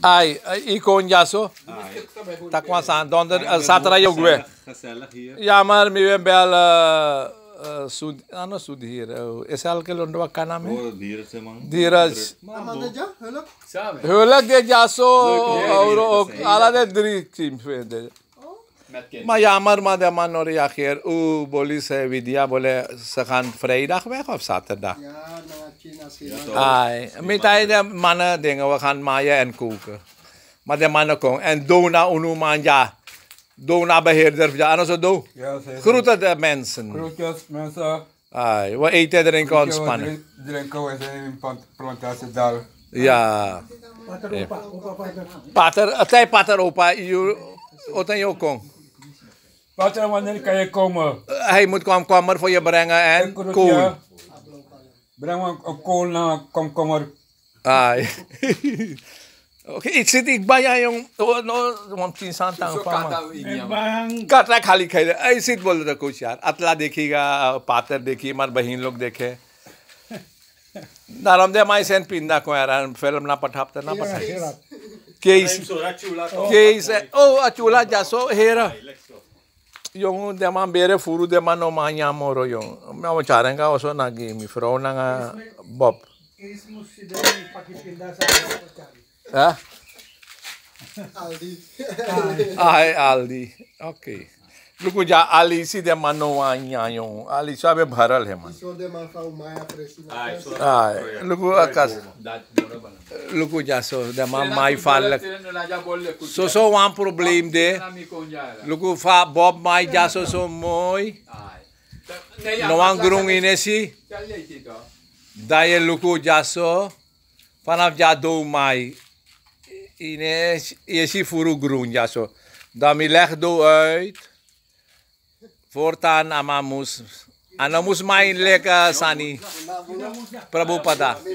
Ai, icon jaso. Takwasaan. Donder, zaterdag ook weer. Gezellig hier. Ja, maar we hebben wel... Sud, ah, ano sud hier. Eh, is elke londwa? Oh, dheeraj se Amanda de Jasso. Drie teams. Maar ja, maar, maar de man reageert. Oeh, Bolis, Vidya, bolle, ze gaan vrijdag weg of zaterdag? Ja, naar China, Sierra. Met de mannen dingen, we gaan maaien en koken. Maar de mannen komen. En dona unu manja. Dona beheerder, ja, anders do. Ja, Groeten de mensen. Groetjes, mensen. Ai, we eten, drinken, ontspannen. Drinken, we zijn in plantage daar. Ja. Pater opa. Pater, atai pater opa, u, wat yo kong. Hij moet kwam kwammer voor je brengen en kool. Breng me een kool naar komkommer. Ai. Oke, ik zit ik bij jou jong. Oh, no, साल तक पामा कतरा खाली खाई ऐसे ही बोल रहे कुछ यार अतला देखिएगा पातर देखिए हमारे बहन लोग देखे नारमदे माई सेन पिंदा को यार फ़िल्म ना पठापते ना पठा के इस के इस ओ अचूला जासो Hera yung demang bere furu deman no manya moro yung mau cara ka oso nagi mi fro na nga bob iris Aldi. Ay, Aldi. Okay. Luku ja ali si dema no anya yung ali sabe bharal hai man So de man fa umaya presina. ai luku akas luku ja so de dema mai fal so so one problem de luku fa bob mai ja so so moi no ang grung inesi daye luku jaso vanaf ja do mai ine esi furu groen jaso dan mi leg do uit Fortan amamus. Anamus main leka ah, sani. Prabhupada. pada.